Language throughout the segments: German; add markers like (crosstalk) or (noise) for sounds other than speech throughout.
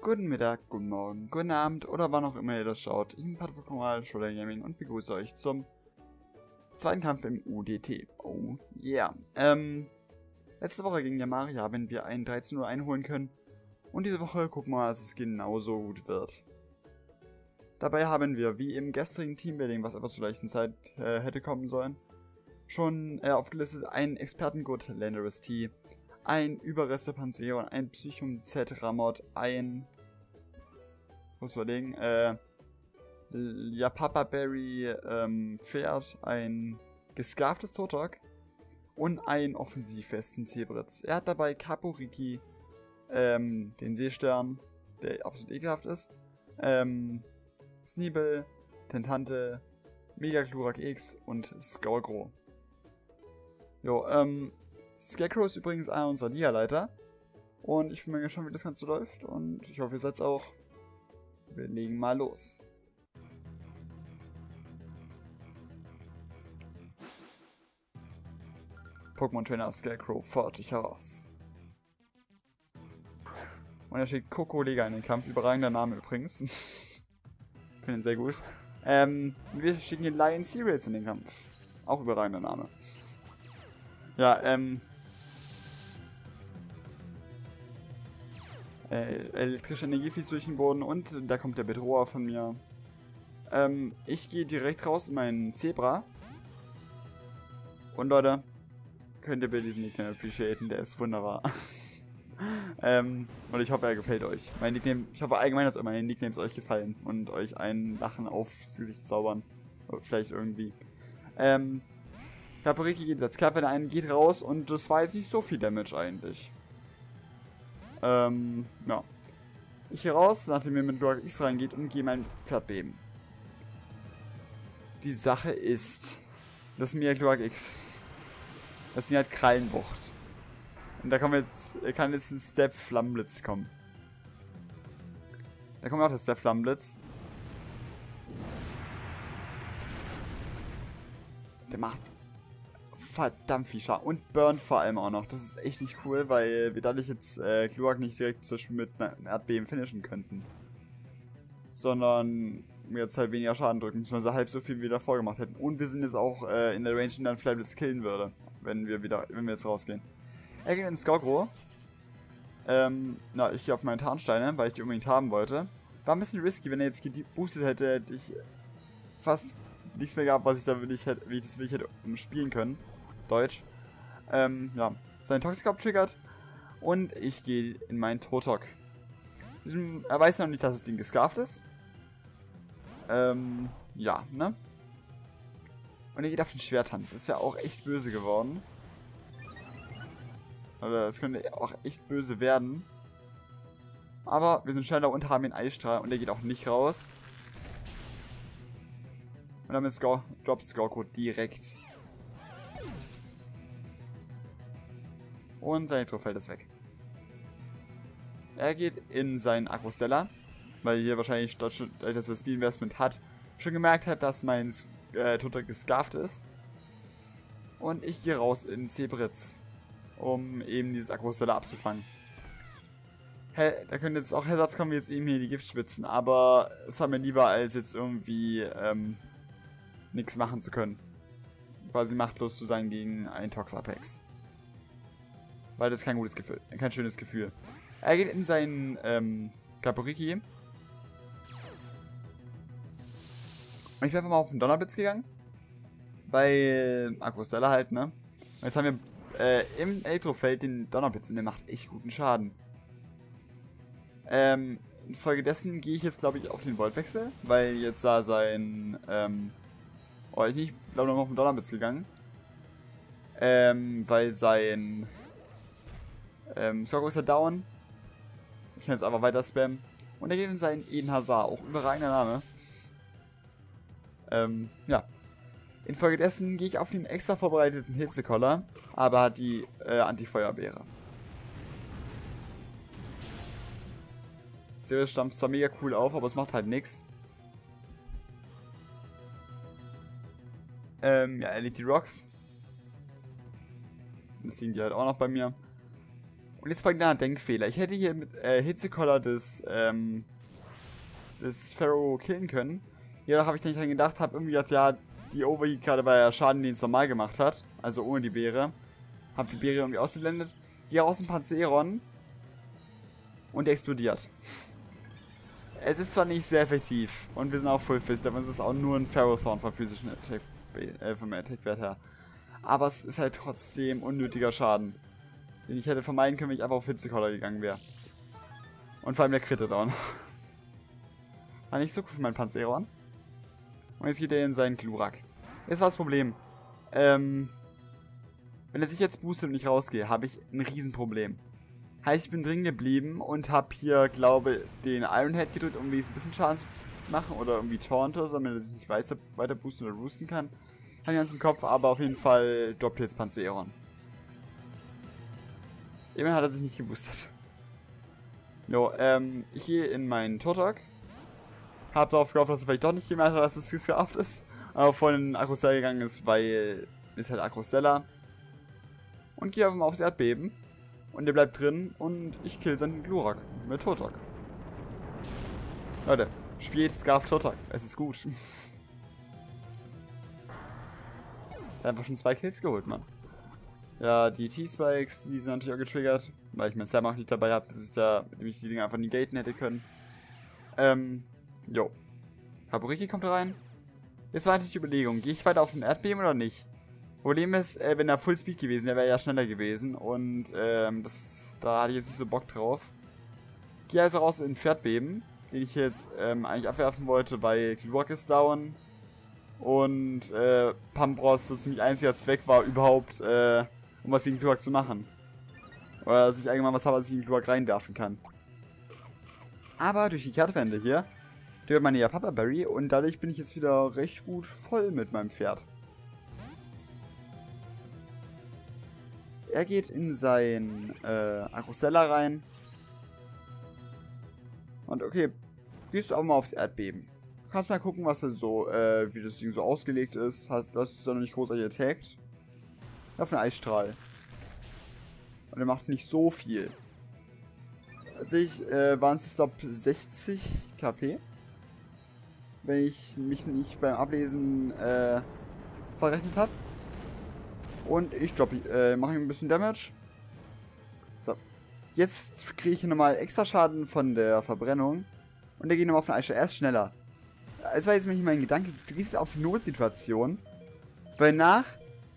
Guten Mittag, guten Morgen, guten Abend oder wann auch immer ihr das schaut. Ich bin Patrick Komal, Schulter Gaming und begrüße euch zum zweiten Kampf im UDT. Oh yeah. Ähm, letzte Woche gegen Yamari haben wir einen 13 Uhr einholen können und diese Woche gucken wir mal, dass es genauso gut wird. Dabei haben wir, wie im gestrigen Teambuilding, was aber zur gleichen Zeit äh, hätte kommen sollen, schon äh, aufgelistet einen Expertengurt Landerus T, ein Überreste Panzeron, ein Psychum Z Ramot, ein muss überlegen, äh, ja, Papa Berry ähm, Pferd, ein gescarftes Totok und einen offensivfesten Zebritz. Er hat dabei Kaporiki, ähm, den Seestern, der absolut ekelhaft ist, ähm, Sneebel, Tentante, Megaklurak X und Scarecrow. Jo, ähm, Scarecrow ist übrigens einer unserer Liga-Leiter. Und ich bin mal gespannt, wie das Ganze läuft. Und ich hoffe, ihr seid's auch. Wir legen mal los. Pokémon Trainer Scarecrow fordert dich heraus. Und da steht Coco Lega in den Kampf. Überragender Name übrigens. (laughs) Finde ihn sehr gut. Ähm, wir schicken hier Lion Cereals in den Kampf. Auch überragender Name. Ja, ähm. Äh, elektrische Energie fließt durch den Boden und da kommt der Bedroher von mir. Ähm, ich gehe direkt raus in meinen Zebra. Und Leute, könnt ihr diesen Nickname appreciaten, der ist wunderbar. (laughs) ähm, und ich hoffe, er gefällt euch. Mein Nickname, ich hoffe allgemein, dass meine Nicknames euch gefallen und euch ein Lachen aufs Gesicht zaubern. Vielleicht irgendwie. Ähm, Kapariki geht als Klappe ein, geht raus und das war jetzt nicht so viel Damage eigentlich. Ähm, ja. Ich hier raus, nachdem mir mit Lord X reingeht und gehe mein Pferd beben. Die Sache ist, das ist mir Glorak X. Das sind halt Krallenbucht. Und da kann jetzt, kann jetzt ein Step Flammenblitz kommen. Da kommt auch der Step Flammenblitz. Der macht verdammt viel Schaden. Und burnt vor allem auch noch. Das ist echt nicht cool, weil wir dadurch jetzt äh, Kluak nicht direkt mit einem Erdbeben finishen könnten. Sondern jetzt halt weniger Schaden drücken, beziehungsweise halb so viel wie wir davor gemacht hätten. Und wir sind jetzt auch äh, in der Range, die dann vielleicht jetzt killen würde, wenn wir wieder, wenn wir jetzt rausgehen. Er geht in Skogro. Ähm, na, ich gehe auf meine Tarnsteine, weil ich die unbedingt haben wollte. War ein bisschen risky, wenn er jetzt geboostet hätte, hätte ich fast nichts mehr gehabt, was ich da wirklich hätte, wie ich das wirklich hätte spielen können. Deutsch. Ähm, ja. Sein Toxicop triggert. Und ich gehe in meinen Totok. Er weiß noch nicht, dass das Ding gescarft ist. Ähm, ja, ne? Und er geht auf den Schwertanz. Das wäre auch echt böse geworden. Oder es könnte auch echt böse werden. Aber wir sind schneller und haben den Eisstrahl und der geht auch nicht raus. Und damit droppt Scorecode direkt. Und sein Elektrofeld ist weg. Er geht in seinen Akkustella, weil hier wahrscheinlich, dass das Speed Investment hat, schon gemerkt hat, dass mein äh, Toter gescarft ist. Und ich gehe raus in Sebritz, um eben dieses Akkustella abzufangen. Hä, da können jetzt auch Ersatz kommen, wie jetzt eben hier die Giftspitzen, aber es war mir lieber, als jetzt irgendwie ähm, nichts machen zu können. Quasi machtlos zu sein gegen einen Toxapex. Weil das ist kein gutes Gefühl, kein schönes Gefühl. Er geht in seinen ähm, Kaporiki. Und ich bin einfach mal auf den Donnerblitz gegangen. Weil Aquastella halt, ne? Und jetzt haben wir äh, im Elektrofeld den Donnerblitz und der macht echt guten Schaden. Ähm, infolgedessen gehe ich jetzt, glaube ich, auf den Voltwechsel, weil jetzt da sein, ähm, oh, ich nicht, glaube noch auf den Donnerblitz gegangen. Ähm, weil sein ähm, Skoko ist ja down. Ich kann jetzt einfach weiter spammen. Und er geht in seinen Eden Hazard, auch überragender Name. Ähm, ja. Infolgedessen gehe ich auf den extra vorbereiteten Hitzekoller, aber hat die äh, Antifeuerbeere. Serious stampft zwar mega cool auf, aber es macht halt nichts. Ähm, ja, er liegt die Rocks. Das liegen die halt auch noch bei mir. Und jetzt folgt ein Denkfehler. Ich hätte hier mit äh, Hitzekoller des, ähm, des Pharaoh killen können. Ja, habe ich nicht dran gedacht, habe irgendwie gedacht, ja, die Overheat gerade war ja Schaden, den es normal gemacht hat. Also ohne die Beere. Hab die Beere irgendwie ausgeblendet. Hier aus dem Panzeron. Und explodiert. Es ist zwar nicht sehr effektiv. Und wir sind auch Full Fist, aber es ist auch nur ein Ferrothorn vom physischen Attack, äh, vom Attack-Wert her. Aber es ist halt trotzdem unnötiger Schaden. Den ich hätte vermeiden können, wenn ich einfach auf Hitzekoller gegangen wäre. Und vor allem der auch noch. War nicht so gut für meinen Panzeron. Und jetzt geht er in seinen Glurak. Jetzt war das Problem. Ähm, wenn er sich jetzt boostet und ich rausgehe, habe ich ein Riesenproblem. Heißt, ich bin drin geblieben und habe hier, glaube den Iron Head gedrückt, um ein bisschen Schaden zu machen oder irgendwie Taunt oder so, damit er sich nicht weiter, weiter boosten oder roosten kann. Habe ich ganz im Kopf, aber auf jeden Fall droppt jetzt Panzeron. Immerhin hat er sich nicht geboostet. Jo, ähm, ich gehe in meinen Turtok. Hab darauf gehofft, dass er vielleicht doch nicht gemerkt hat, dass es geschafft ist. Aber vorhin in Akrostella gegangen ist, weil ist halt Akrostella. Und gehe einfach mal aufs Erdbeben. Und der bleibt drin und ich kill seinen Glurak mit Turtok. Leute, spielt Scarf Turtok. Es ist gut. (laughs) hat einfach schon zwei Kills geholt, Mann. Ja, die T-Spikes, die sind natürlich auch getriggert, weil ich mein Sam auch nicht dabei habe, dass ich da, mit dem ich die Dinge einfach negaten hätte können. Ähm, jo. Haburiki kommt rein. Jetzt war natürlich die Überlegung, gehe ich weiter auf den Erdbeben oder nicht? Problem ist, äh, wenn er Full Speed gewesen wäre, wäre er ja schneller gewesen und ähm, das, da hatte ich jetzt nicht so Bock drauf. Gehe also raus in Pferdbeben, den ich jetzt ähm, eigentlich abwerfen wollte, weil Kilwalk ist down und äh, Pambros so ziemlich einziger Zweck war überhaupt, äh, um was gegen Glurak zu machen. Oder dass ich allgemein was habe, was ich in Glurak reinwerfen kann. Aber durch die Kehrtwende hier, durch meine ja Papa Berry und dadurch bin ich jetzt wieder recht gut voll mit meinem Pferd. Er geht in sein äh, Agrostella rein. Und okay, gehst du aber mal aufs Erdbeben. Du kannst mal gucken, was so, äh, wie das Ding so ausgelegt ist. Hast, du hast es noch nicht großartig attackt. Auf einen Eisstrahl. Und er macht nicht so viel. Tatsächlich äh, waren es, glaube 60 KP. Wenn ich mich nicht beim Ablesen äh, verrechnet habe. Und ich äh, mache ein bisschen Damage. So. Jetzt kriege ich nochmal extra Schaden von der Verbrennung. Und der geht nochmal auf den Eisstrahl. Er ist schneller. Das war jetzt nicht mein Gedanke. Du gehst auf Notsituation. Weil nach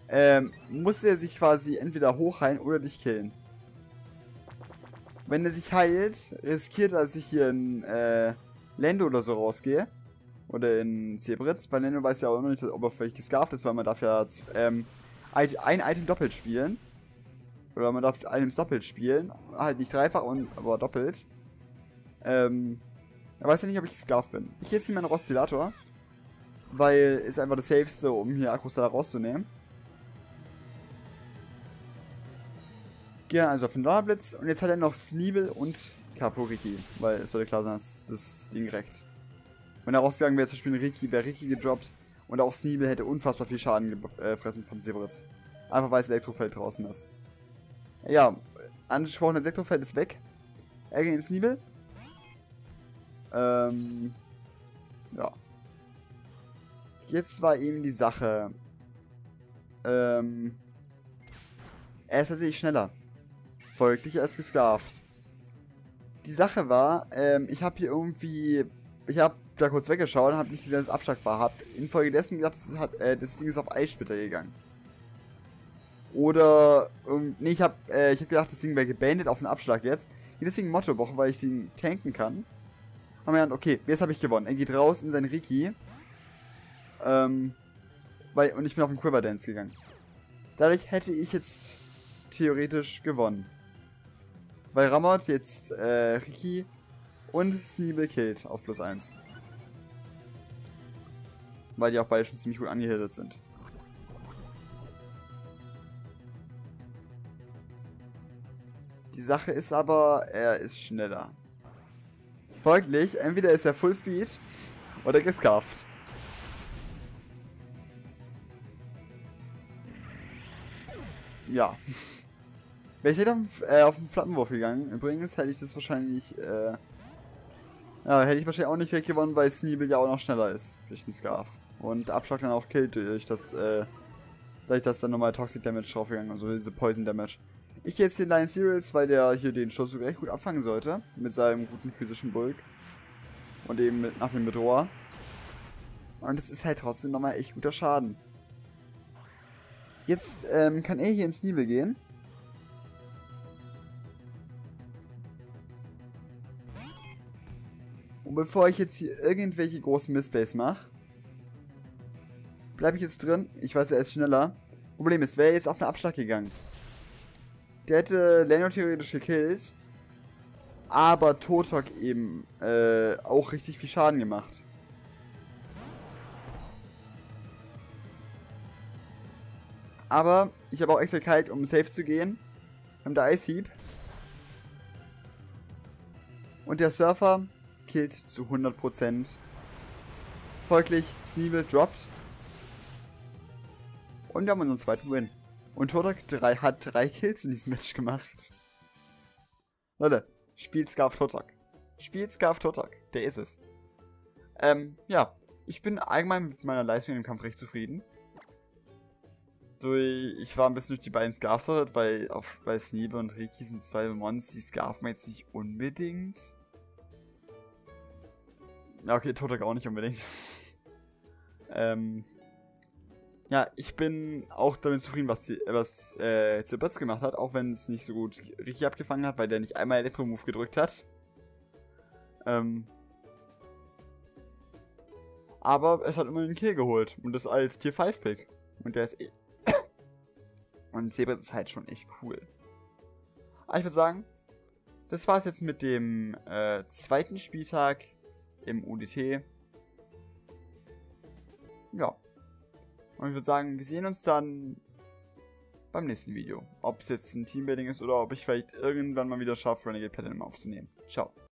ähm, muss er sich quasi entweder hochheilen oder dich killen. Wenn er sich heilt, riskiert er, dass ich hier in äh, Lando oder so rausgehe. Oder in Zebritz. Bei Lando weiß ja auch immer nicht, ob er vielleicht gescarft ist, weil man darf ja ähm, ein Item doppelt spielen. Oder man darf Items doppelt spielen. Halt nicht dreifach, aber doppelt. Ähm, er weiß ja nicht, ob ich gescarft bin. Ich jetzt hier meinen Rostillator. Weil ist einfach das safeste, um hier Akrostella rauszunehmen. Gehe also auf den Donnerblitz und jetzt hat er noch Sneebel und Kaporiki, weil es sollte klar sein, dass das Ding reckt. Wenn er rausgegangen wäre, zum Beispiel Riki, wäre Riki gedroppt und auch Sneebel hätte unfassbar viel Schaden gefressen von Severitz. Einfach weil das Elektrofeld draußen ist. Ja, angesprochenes Elektrofeld ist weg. Er ging in Sneebel. Ähm, ja. Jetzt war eben die Sache. Ähm, er ist tatsächlich schneller folglich als gescarft. Die Sache war, ähm, ich habe hier irgendwie, ich habe da kurz weggeschaut und habe nicht gesehen, dass es Abschlag war. Hab infolgedessen gedacht, das, hat, äh, das Ding ist auf Eissplitter gegangen. Oder, ähm, nee, ich habe äh, hab gedacht, das Ding wäre gebandet auf den Abschlag jetzt. Deswegen Motto-Woche, weil ich den tanken kann. Haben wir gedacht, okay, jetzt habe ich gewonnen. Er geht raus in sein Riki. Ähm, weil, und ich bin auf den Quiver Dance gegangen. Dadurch hätte ich jetzt theoretisch gewonnen. Weil Ramot jetzt äh, Riki und Sneebel killt auf plus 1. Weil die auch beide schon ziemlich gut angehittet sind. Die Sache ist aber, er ist schneller. Folglich, entweder ist er Full Speed oder gescarft. Ja. Wäre ich direkt auf, äh, auf den Flattenwurf gegangen, übrigens hätte ich das wahrscheinlich, äh, ja, hätte ich wahrscheinlich auch nicht direkt gewonnen, weil Sneebel ja auch noch schneller ist durch den Scarf. Und Abschlag dann auch killt durch das, äh, dadurch, dass dann nochmal Toxic Damage draufgegangen, also diese Poison Damage. Ich gehe jetzt den Lion Cereals, weil der hier den Schuss recht gut abfangen sollte, mit seinem guten physischen Bulk. Und eben mit, nach dem Bedroher. Und das ist halt trotzdem nochmal echt guter Schaden. Jetzt ähm, kann er hier ins Nibel gehen. Und bevor ich jetzt hier irgendwelche großen Missplays mache, bleibe ich jetzt drin. Ich weiß, er ist schneller. Problem ist, wäre jetzt auf den Abschlag gegangen. Der hätte Leno theoretisch gekillt. Aber Totok eben äh, auch richtig viel Schaden gemacht. Aber ich habe auch extra kalt, um safe zu gehen. Wir haben da Ice Heap. Und der Surfer killt zu 100%. Folglich, Sneebel droppt. Und wir haben unseren zweiten Win. Und Todak 3 hat drei Kills in diesem Match gemacht. Leute, spielt Scarf Totak. Spielt Scarf Totak. Der ist es. Ähm, ja. Ich bin allgemein mit meiner Leistung im Kampf recht zufrieden. Durch, ich war ein bisschen durch die beiden Scarfs weil auf, bei Sneebe und Riki sind zwei Mons, die Scarf man jetzt nicht unbedingt. Ja, okay, Totak auch nicht unbedingt. (laughs) ähm, ja, ich bin auch damit zufrieden, was, die, was äh, Zibritz gemacht hat, auch wenn es nicht so gut richtig abgefangen hat, weil der nicht einmal Elektro-Move gedrückt hat. Ähm, aber es hat immer einen Kill geholt und das als Tier 5 Pick. Und der ist eh (coughs) Und Zebras ist halt schon echt cool. Aber ich würde sagen, das war's jetzt mit dem äh, zweiten Spieltag im UDT. Ja. Und ich würde sagen, wir sehen uns dann beim nächsten Video. Ob es jetzt ein Teambuilding ist oder ob ich vielleicht irgendwann mal wieder schaffe, Renegade Platinum aufzunehmen. Ciao.